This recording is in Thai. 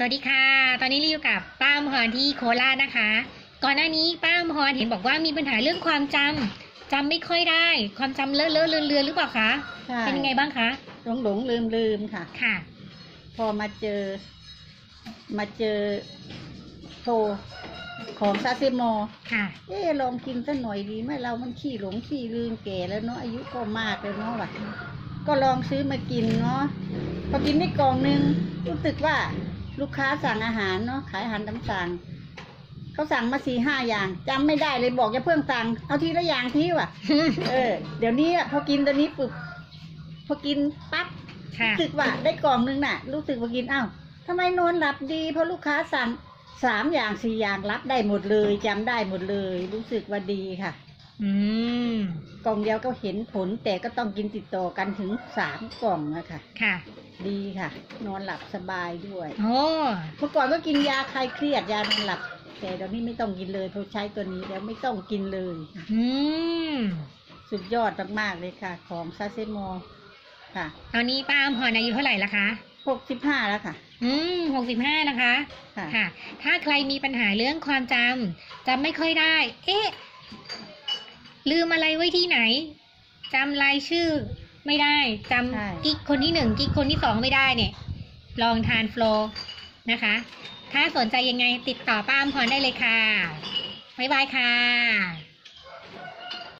สวัสดีค่ะ ตอนนี้เราอยู่กับป้าอมพรที่โคราชนะคะ ก่อนหน้านี้ป้าอมพรเห็นบอกว่ามีปัญหาเรื่องความจำจำไม่ค่อยได้ ความจำเลอะเลอะเลือนเลือนหรือเปล่าคะใช่เป็นยังไงบ้างคะ หลงหลงลืมลืมค่ะ ค่ะ พอมาเจอ มาเจอโทรของซาซิโมค่ะ เอ๊ะลองกินสักหน่อยดีไหมเรามันขี้หลงขี้ลืมแก่แล้วเนาะ อายุก็มากแล้วเนาะว่ะ ก็ลองซื้อมากินเนาะ พอกินได้กล่องนึงรู้สึกว่า ลูกค้าสั่งอาหารเนาะขายอาหารตามสั่งเขาสั่งมาสี่ห้าอย่างจำไม่ได้เลยบอกอย่าเพิ่งสั่งเอาทีละอย่างทีว่ะ เออ เดี๋ยวนี้อะพอกินตัวนี้ปุ๊บพอกินปั๊บค่ะ รู้สึกว่าได้กล่องนึงน่ะ รู้สึกว่ากินอ้าวทำไมนอนหลับดีเพราะลูกค้าสั่งสามอย่างสี่อย่างรับได้หมดเลยจำได้หมดเลย รู้สึกว่าดีค่ะ อืม กล่องเดียวก็เห็นผลแต่ก็ต้องกินติดต่อกันถึงสามกล่องนะคะค่ะ ดีค่ะ นอนหลับสบายด้วยโอ้เมื่อก่อนก็กินยาคลายเครียดยานอนหลับ แต่เดี๋ยวนี้ไม่ต้องกินเลยเพราะใช้ตัวนี้แล้วไม่ต้องกินเลยค่ะอืมสุดยอดมากๆเลยค่ะ ของซาเซโมค่ะตอนนี้ป้าอมพรอายุเท่าไหร่ละคะหกสิบห้าแล้วค่ะ อืมหกสิบห้านะคะ ค่ะ ค่ะ ถ้าใครมีปัญหาเรื่องความจำจำไม่ค่อยได้ เอ๊ะ ลืมอะไรไว้ที่ไหนจำรายชื่อ ไม่ได้จใช่ำกิ๊กคนที่หนึ่งกิ๊กคนที่สองไม่ได้เนี่ย ลองทานโฟลว์นะคะ ถ้าสนใจยังไงติดต่อป้าอมพรได้เลยค่ะ บ๊ายบายค่ะ